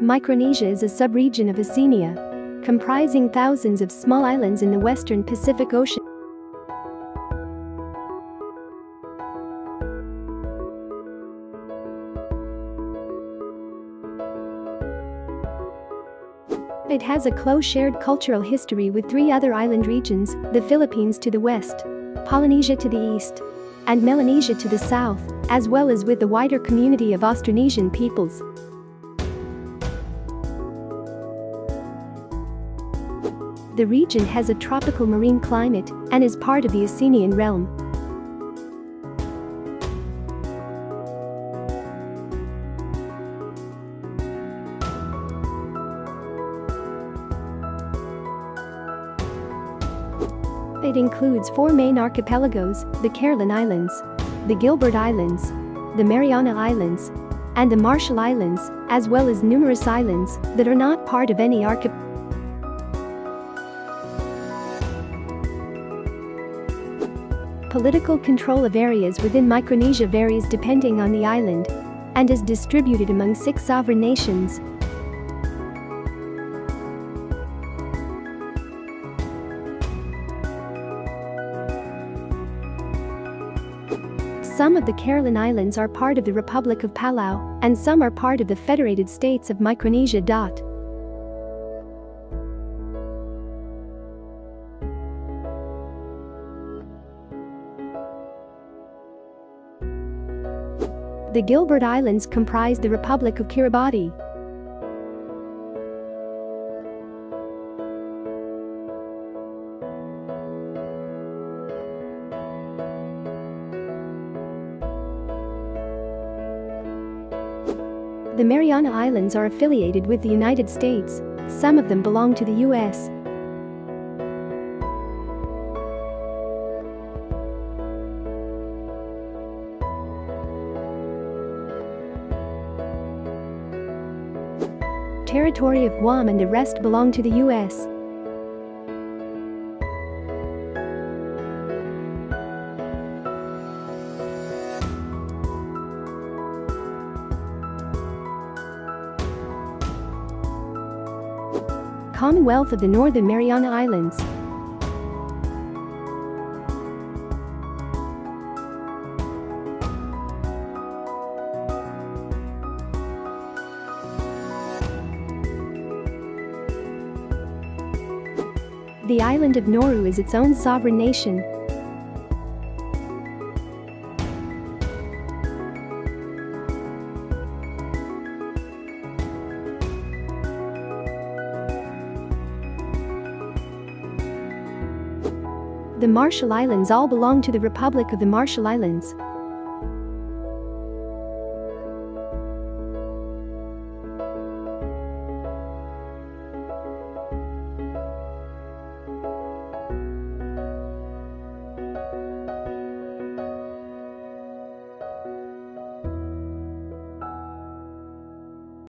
Micronesia is a sub-region of Oceania, comprising thousands of small islands in the western Pacific Ocean. It has a close shared cultural history with three other island regions, the Philippines to the west, Polynesia to the east, and Melanesia to the south, as well as with the wider community of Austronesian peoples. The region has a tropical marine climate and is part of the Oceanian realm. It includes four main archipelagos, the Caroline Islands, the Gilbert Islands, the Mariana Islands, and the Marshall Islands, as well as numerous islands that are not part of any archipelago. Political control of areas within Micronesia varies depending on the island and is distributed among six sovereign nations, Some of the Caroline Islands are part of the Republic of Palau, and some are part of the Federated States of Micronesia. The Gilbert Islands comprise the Republic of Kiribati, The Mariana Islands are affiliated with the United States, some of them belong to the U.S. Territory of Guam and the rest belong to the U.S. Commonwealth of the Northern Mariana Islands. The island of Nauru is its own sovereign nation, The Marshall Islands all belong to the Republic of the Marshall Islands.